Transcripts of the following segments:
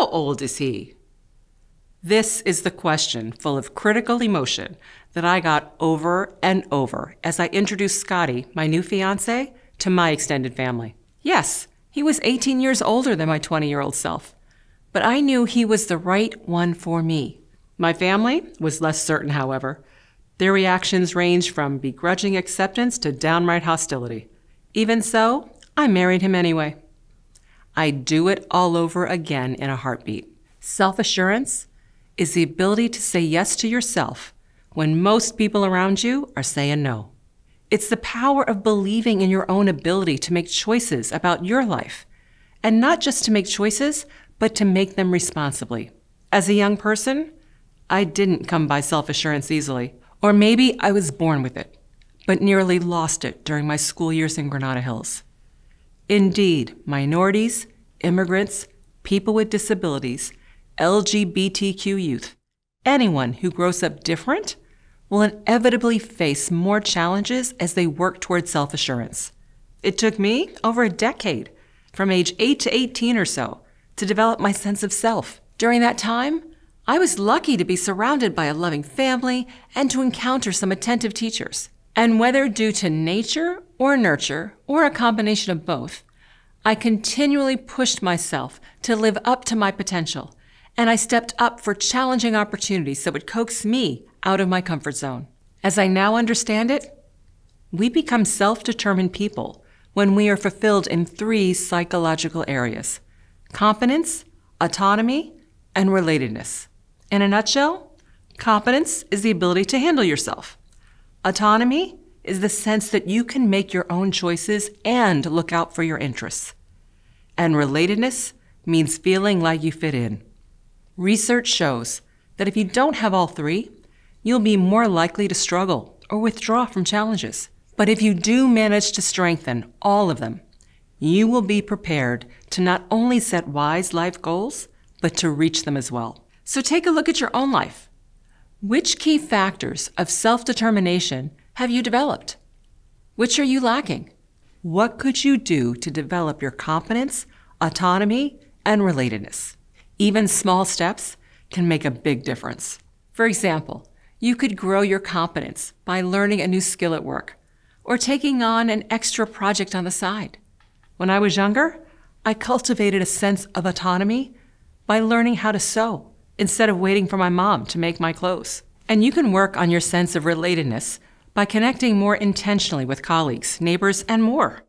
How old is he? This is the question full of critical emotion that I got over and over as I introduced Scotty, my new fiance, to my extended family. Yes, he was 18 years older than my 20 year old self, but I knew he was the right one for me. My family was less certain, however. Their reactions ranged from begrudging acceptance to downright hostility. Even so, I married him anyway. I'd do it all over again in a heartbeat. Self assurance is the ability to say yes to yourself when most people around you are saying no. It's the power of believing in your own ability to make choices about your life. And not just to make choices, but to make them responsibly. As a young person, I didn't come by self assurance easily. Or maybe I was born with it, but nearly lost it during my school years in Granada Hills. Indeed, minorities, immigrants, people with disabilities, LGBTQ youth, anyone who grows up different will inevitably face more challenges as they work towards self assurance. It took me over a decade, from age 8 to 18 or so, to develop my sense of self. During that time, I was lucky to be surrounded by a loving family and to encounter some attentive teachers. And whether due to nature or nurture, or a combination of both, I continually pushed myself to live up to my potential, and I stepped up for challenging opportunities that would coax me out of my comfort zone. As I now understand it, we become self determined people when we are fulfilled in three psychological areas competence, autonomy, and relatedness. In a nutshell, competence is the ability to handle yourself. Autonomy is the sense that you can make your own choices and look out for your interests. And relatedness means feeling like you fit in. Research shows that if you don't have all three, you'll be more likely to struggle or withdraw from challenges. But if you do manage to strengthen all of them, you will be prepared to not only set wise life goals, but to reach them as well. So take a look at your own life. Which key factors of self determination have you developed? Which are you lacking? What could you do to develop your competence, autonomy, and relatedness? Even small steps can make a big difference. For example, you could grow your competence by learning a new skill at work or taking on an extra project on the side. When I was younger, I cultivated a sense of autonomy by learning how to sew instead of waiting for my mom to make my clothes. And you can work on your sense of relatedness by connecting more intentionally with colleagues, neighbors, and more.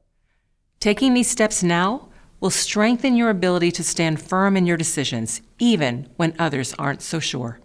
Taking these steps now will strengthen your ability to stand firm in your decisions, even when others aren't so sure.